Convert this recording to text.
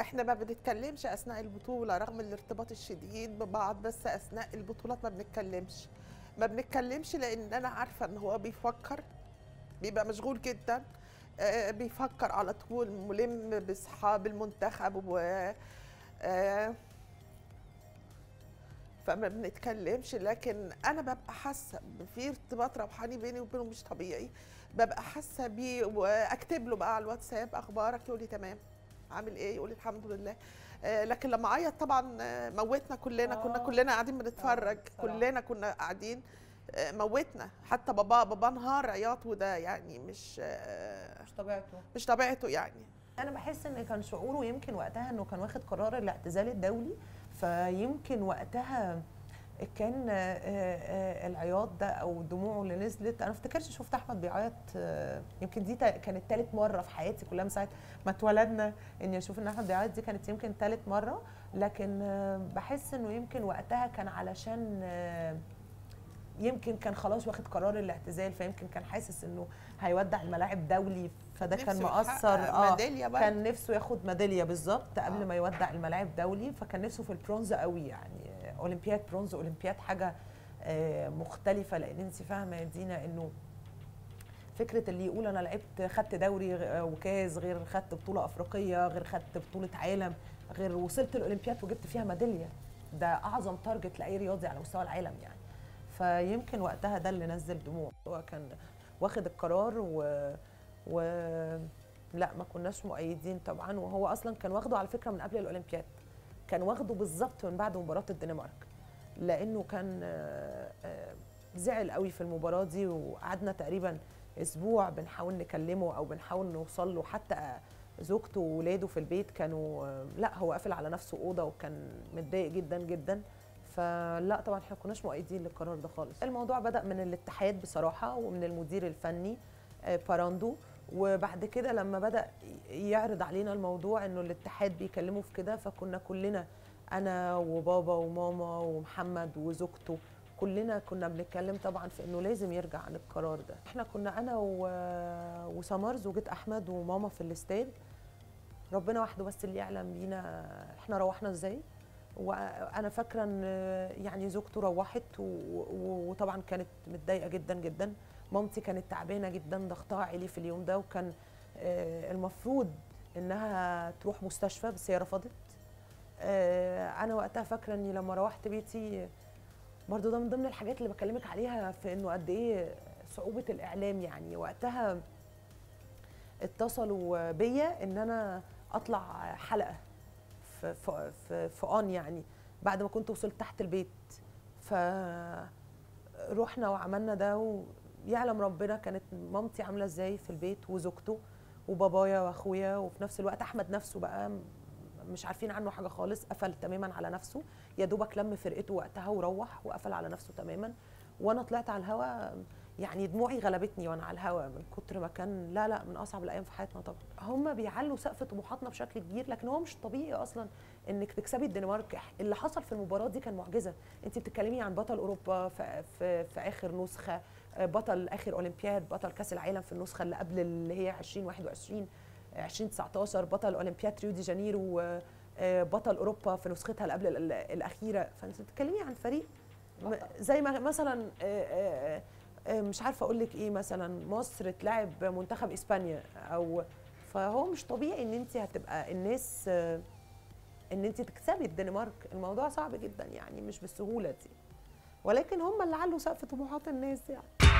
إحنا ما بنتكلمش أثناء البطولة رغم الارتباط الشديد ببعض بس أثناء البطولات ما بنتكلمش. ما بنتكلمش لأن أنا عارفة إن هو بيفكر بيبقى مشغول جدا. آه، بيفكر على طول ملم بأصحاب المنتخب و آه، فما بنتكلمش. لكن أنا ببقى حاسة في ارتباط روحاني بيني وبينه مش طبيعي. ببقى حاسة بيه وأكتب له بقى على الواتساب أخبارك يقول لي تمام. عامل إيه؟ يقول الحمد لله. آه، لكن لما عيط طبعا آه، موتنا كلنا كنا آه. كلنا قاعدين بنتفرج. كلنا كنا قاعدين موتنا. حتى بابا بابا انهار عياط وده يعني مش مش طبيعته. مش طبيعته يعني. أنا بحس إن كان شعوره يمكن وقتها إنه كان واخد قرار الاعتزال الدولي فيمكن وقتها كان آه، آه، العياط ده أو دموعه اللي نزلت أنا ما افتكرش شفت أحمد بيعيط آه، يمكن دي كانت ثالث مرة في حياتي كلها من ساعة ما اتولدنا إني أشوف إن أحمد بيعيط دي كانت يمكن ثالث مرة لكن بحس إنه يمكن وقتها كان علشان يمكن كان خلاص واخد قرار الاعتزال فيمكن كان حاسس إنه هيودع الملاعب دولي فده كان ميدالية برضه. كان نفسه ياخد ميدالية بالظبط قبل آه. ما يودع الملاعب دولي فكان نفسه في البرونز قوي يعني أولمبياد برونز أولمبياد حاجة آه، مختلفة لأن أنت فاهمة يا دينا إنه فكرة اللي يقول أنا لعبت خدت دوري غ- وكاس غير خدت بطولة أفريقية غير خدت بطولة عالم غير وصلت الأولمبياد وجبت فيها ميدالية. ده أعظم تارجت لأي رياضي على مستوى العالم يعني. فيمكن وقتها ده اللي نزل دموع هو كان واخد القرار و, و... لا ما كناش مؤيدين طبعا. وهو أصلا كان واخده على فكرة من قبل الأولمبياد. كان واخده بالظبط من بعد مباراة الدنمارك لأنه كان آه، آه، زعل قوي في المباراة دي وقعدنا تقريبا أسبوع بنحاول نكلمه أو بنحاول نوصل له حتى آه، زوجته وولاده في البيت كانوا لا هو قافل على نفسه أوضة وكان متضايق جدا جدا. فلا طبعا إحنا كناش مؤيدين للقرار ده خالص. الموضوع بدأ من الاتحاد بصراحة ومن المدير الفني باراندو وبعد كده لما بدأ يعرض علينا الموضوع إنه الاتحاد بيكلمه في كده فكنا كلنا أنا وبابا وماما ومحمد وزوجته كلنا كنا بنتكلم طبعا في إنه لازم يرجع عن القرار ده. إحنا كنا أنا و- وسمار زوجة أحمد وماما في الاستاد. ربنا وحده بس اللي يعلم بينا إحنا روحنا إزاي. وأنا فاكرة إن يعني زوجته روحت وطبعا كانت متضايقة جدا جدا. مامتي كانت تعبانة جدا ضغطها عالي في اليوم ده وكان آه، المفروض إنها تروح مستشفى بس هي رفضت. آه، أنا وقتها فاكرة إني لما روحت بيتي برضو ده من ضمن الحاجات اللي بكلمك عليها في إنه قد إيه صعوبة الإعلام يعني. وقتها اتصلوا بيا إن أنا أطلع حلقة. في في اون يعني بعد ما كنت وصلت تحت البيت. ف رحنا وعملنا ده ويعلم ربنا كانت مامتي عاملة إزاي في البيت وزوجته وبابايا وأخويا وفي نفس الوقت أحمد نفسه بقى مش عارفين عنه حاجة خالص قفل تماما على نفسه. يا دوبك لم فرقته وقتها وروح وقفل على نفسه تماما. وأنا طلعت على الهوا يعني دموعي غلبتني وأنا على الهوا من كتر ما كان لا لا من أصعب الأيام في حياتنا طبعا. هم بيعلوا سقف طموحاتنا بشكل كبير لكن هو مش طبيعي أصلا إنك تكسبي الدنمارك. اللي حصل في المباراة دي كان معجزة. انت بتتكلمي عن بطل أوروبا في, في, في آخر نسخة بطل آخر أولمبياد بطل كأس العالم في النسخة اللي قبل اللي هي 2021 2019 بطل أولمبياد ريو دي جانيرو آه، بطل أوروبا في نسختها اللي قبل ال- الأخيرة. فانت بتتكلمي عن فريق زي ما مثلا آه، آه، مش عارفة أقول لك إيه مثلا مصر تلعب منتخب إسبانيا أو فهو مش طبيعي إن انت هتبقى الناس إن انت تكسبي الدنمارك الموضوع صعب جدا يعني مش بالسهولة دي. ولكن هم اللي علوا سقف طموحات الناس يعني.